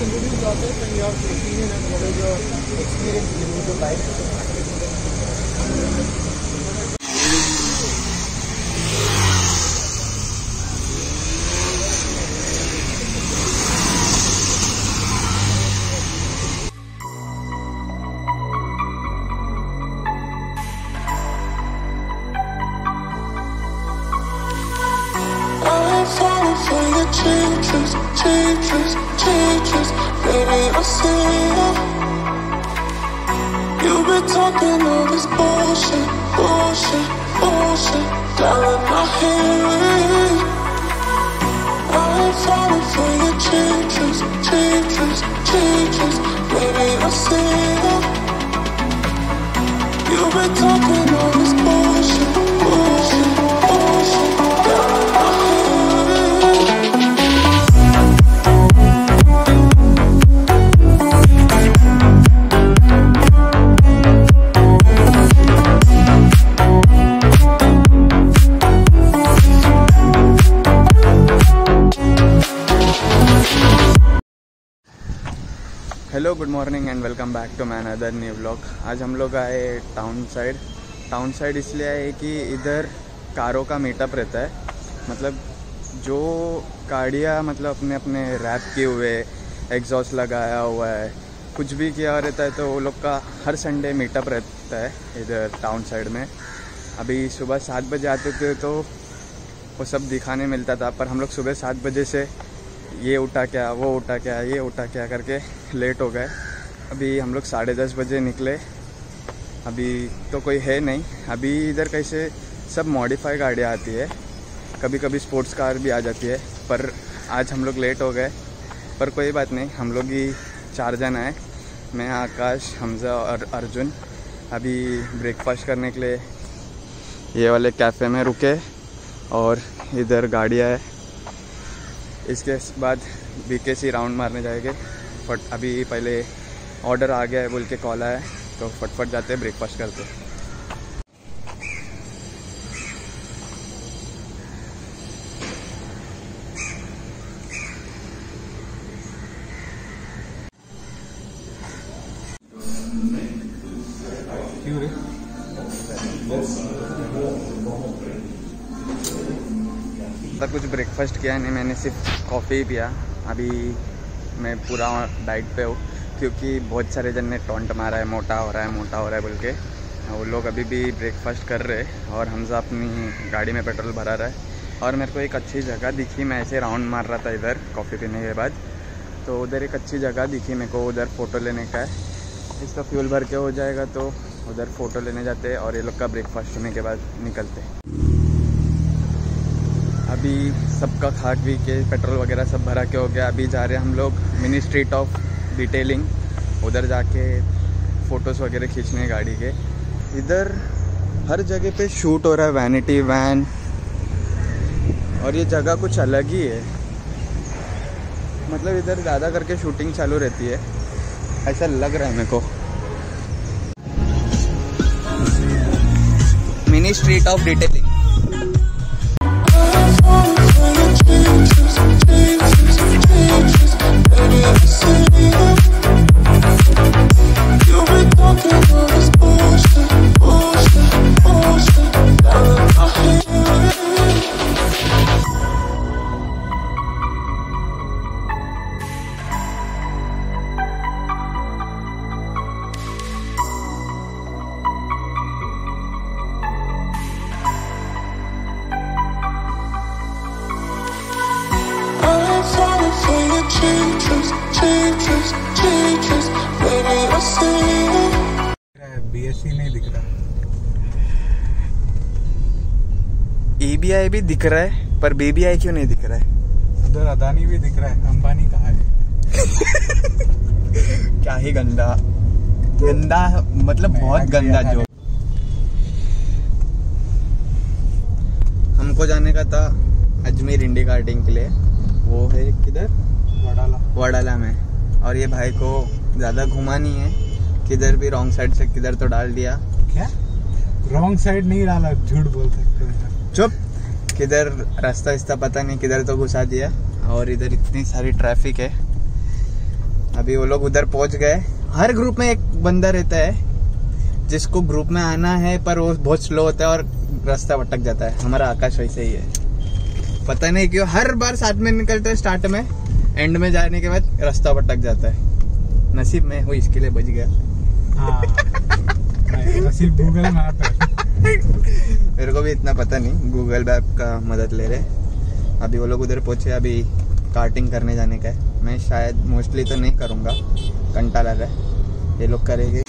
Continue जाते हैं कहीं आप सीनियर एंड थोड़े जो एक्सपीरियंस जो bike falling for your changes, changes, changes. Baby, I see you. You've been talking all this bullshit, bullshit, bullshit. Darling, I hear it. I'm falling for your changes, changes, changes. Baby, I see you. You've been talking all this bullshit, hello good morning and welcome back to another new blog आज हम लोग आए town side town side इसलिए आए कि इधर कारों का मीटअप रहता है। मतलब जो गाड़ियाँ मतलब अपने अपने रैप किए हुए एग्जॉस्ट लगाया हुआ है, कुछ भी किया रहता है तो वो लोग का हर संडे मीटअप रहता है इधर टाउन साइड में। अभी सुबह सात बजे आते थे तो वो सब दिखाने मिलता था, पर हम लोग सुबह सात बजे से ये उठा क्या वो उठा क्या ये उठा क्या करके लेट हो गए। अभी हम लोग साढ़े दस बजे निकले। अभी तो कोई है नहीं। अभी इधर कैसे सब मॉडिफाई गाड़ियाँ आती है। कभी कभी स्पोर्ट्स कार भी आ जाती है। पर आज हम लोग लेट हो गए। पर कोई बात नहीं, हम लोग ही चार जन आए मैं, आकाश, हमज़ा और अर्जुन। अभी ब्रेकफास्ट करने के लिए ये वाले कैफ़े में रुके और इधर गाड़ियाँ है। इसके बाद बी सी राउंड मारने जाएँगे। फट, अभी पहले ऑर्डर आ गया है, बोल के कॉल आया है तो फटफट जाते हैं ब्रेकफास्ट करते तब कुछ ब्रेकफास्ट किया नहीं, मैंने सिर्फ़ कॉफ़ी ही पिया। अभी मैं पूरा डाइट पे हूँ, क्योंकि बहुत सारे जन ने टोंट मारा है, मोटा हो रहा है, मोटा हो रहा है बोल के। वो लोग अभी भी ब्रेकफास्ट कर रहे हैं और हमजा अपनी गाड़ी में पेट्रोल भरा रहा है। और मेरे को एक अच्छी जगह दिखी, मैं ऐसे राउंड मार रहा था इधर कॉफ़ी पीने के बाद। तो उधर एक अच्छी जगह दिखी मेरे को, उधर फ़ोटो लेने का है। इसका फ्यूल भर के हो जाएगा तो उधर फ़ोटो लेने जाते हैं और ये लोग का ब्रेकफास्ट होने के बाद निकलते हैं। अभी सबका खा पी के, पेट्रोल वगैरह सब भरा के हो गया। अभी जा रहे हैं हम लोग मिनी स्ट्रीट ऑफ़ डिटेलिंग। उधर जाके फ़ोटोज़ वगैरह खींचने गाड़ी के। इधर हर जगह पे शूट हो रहा है वैनिटी वैन और ये जगह कुछ अलग ही है। मतलब इधर ज़्यादा करके शूटिंग चालू रहती है। ऐसा लग रहा है मेरे को। Mini street of detailing. BSC नहीं दिख रहा ई भी दिख रहा है पर बी क्यों नहीं दिख रहा है? उधर अदानी भी दिख रहा है अंबानी कहा है? क्या ही गंदा। गंदा मतलब बहुत गंदा जो हमको जाने का था अजमेर इंडी कार्टिंग के लिए। वो है किधर? वडाला। वडाला में। और ये भाई को ज़्यादा घुमा नहीं है। किधर भी रॉन्ग साइड से किधर तो डाल दिया। क्या? रॉन्ग साइड नहीं डाला झूठ बोल सकते हैं। चुप। किधर रास्ता इस्ता पता नहीं किधर तो घुसा दिया। और इधर इतनी सारी ट्रैफ़िक है। अभी वो लोग उधर पहुँच गए। हर ग्रुप में एक बंदा रहता है जिसको ग्रुप में आना है पर वो बहुत स्लो होता है और रास्ता भटक जाता है। हमारा आकाश वैसे ही है। पता नहीं क्यों हर बार साथ में निकलता है स्टार्ट में। एंड में जाने के बाद रास्ता भटक जाता है। नसीब में वो इसके लिए बच गया। हाँ। नहीं, गूगल मैप है। मेरे को भी इतना पता नहीं। गूगल मैप का मदद ले रहे। अभी वो लोग उधर पहुँचे अभी कार्टिंग करने जाने का है। मैं शायद मोस्टली तो नहीं करूँगा। लग रहा है। ये लोग करेंगे।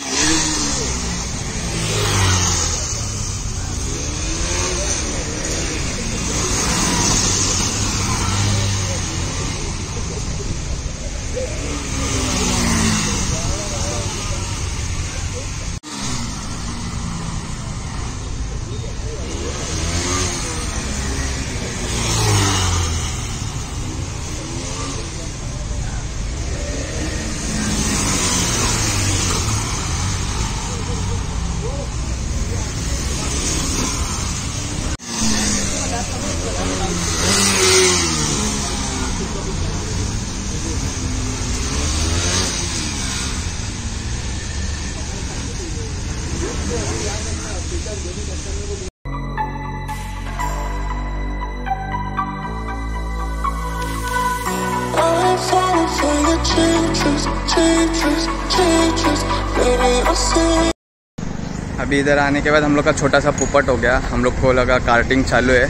अभी इधर आने के बाद हम लोग का छोटा सा पुपट हो गया। हम लोग को लगा कार्टिंग चालू है।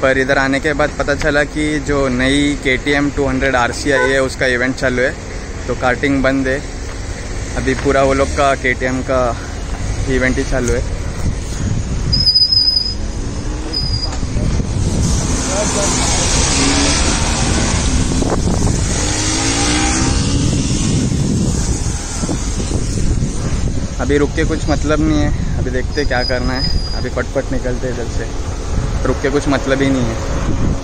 पर इधर आने के बाद पता चला कि जो नई K T M two hundred R C आई है उसका इवेंट चालू है। तो कार्टिंग बंद है। अभी पूरा वो लोग का के टी एम का इवेंट ही चालू है। अभी रुक के कुछ मतलब नहीं है। अभी देखते क्या करना है। अभी फटफट निकलते इधर से। रुक के कुछ मतलब ही नहीं है।